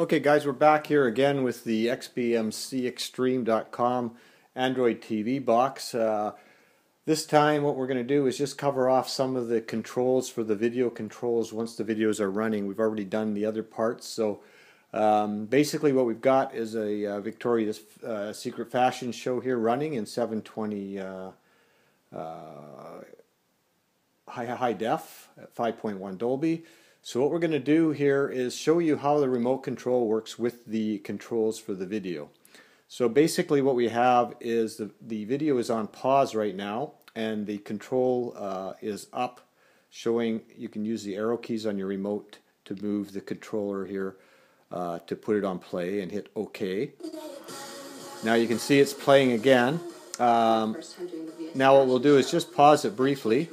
Okay guys, we're back here again with the XBMCXstream.com Android TV box. Uh, this time what we're going to do is just cover off some of the controls for the video controls once the videos are running. We've already done the other parts, so um, basically what we've got is a uh, Victoria's uh, Secret Fashion show here running in 720 uh, uh, high, high def at 5.1 Dolby. So what we're going to do here is show you how the remote control works with the controls for the video. So basically what we have is the, the video is on pause right now and the control uh, is up showing you can use the arrow keys on your remote to move the controller here uh, to put it on play and hit OK. Now you can see it's playing again. Um, now what we'll do is just pause it briefly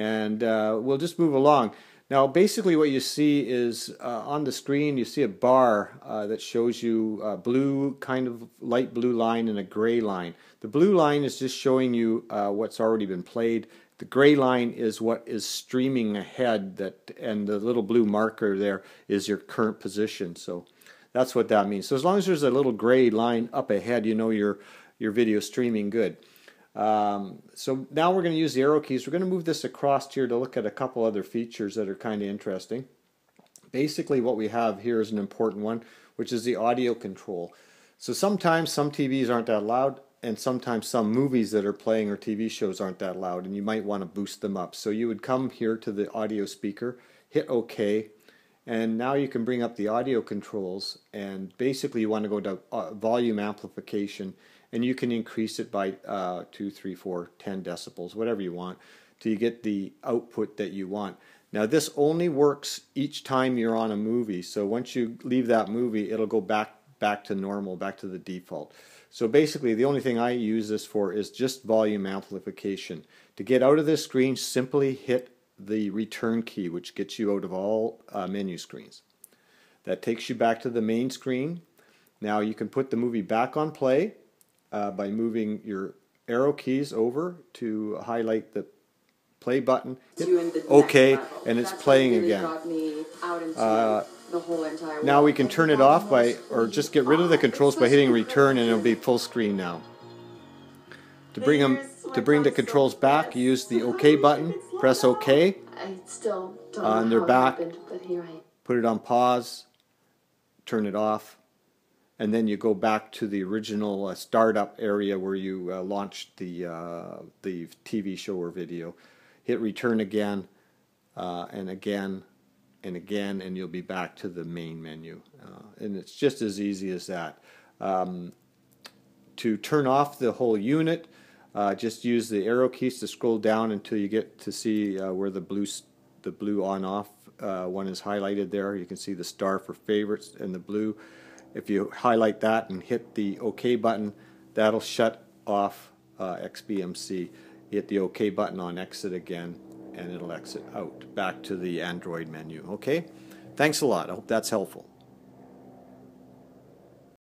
and uh, we'll just move along. Now basically what you see is uh, on the screen you see a bar uh, that shows you a blue kind of light blue line and a gray line. The blue line is just showing you uh, what's already been played. The gray line is what is streaming ahead that and the little blue marker there is your current position. So that's what that means. So as long as there's a little gray line up ahead you know your your video streaming good. Um, so now we're going to use the arrow keys. We're going to move this across here to look at a couple other features that are kind of interesting. Basically what we have here is an important one, which is the audio control. So sometimes some TVs aren't that loud and sometimes some movies that are playing or TV shows aren't that loud and you might want to boost them up. So you would come here to the audio speaker, hit OK, and now you can bring up the audio controls and basically you want to go to uh, volume amplification and you can increase it by uh, 2, 3, 4, 10 decibels, whatever you want, till you get the output that you want. Now this only works each time you're on a movie, so once you leave that movie, it'll go back back to normal, back to the default. So basically the only thing I use this for is just volume amplification. To get out of this screen, simply hit the return key, which gets you out of all uh, menu screens. That takes you back to the main screen. Now you can put the movie back on play uh, by moving your arrow keys over to highlight the play button. Hit OK, and it's playing again. Uh, now we can turn it off by, or just get rid of the controls by hitting return and it'll be full screen now. To bring them, to bring the controls back, use the OK button, press OK, and they're back, put it on pause, turn it off, and then you go back to the original uh, startup area where you uh, launched the uh, the TV show or video. Hit return again, uh, and again, and again, and you'll be back to the main menu. Uh, and it's just as easy as that. Um, to turn off the whole unit, uh, just use the arrow keys to scroll down until you get to see where the blue the blue on off one is highlighted there. You can see the star for favorites and the blue. If you highlight that and hit the OK button, that'll shut off uh, XBMC. Hit the OK button on exit again, and it'll exit out back to the Android menu. Okay? Thanks a lot. I hope that's helpful.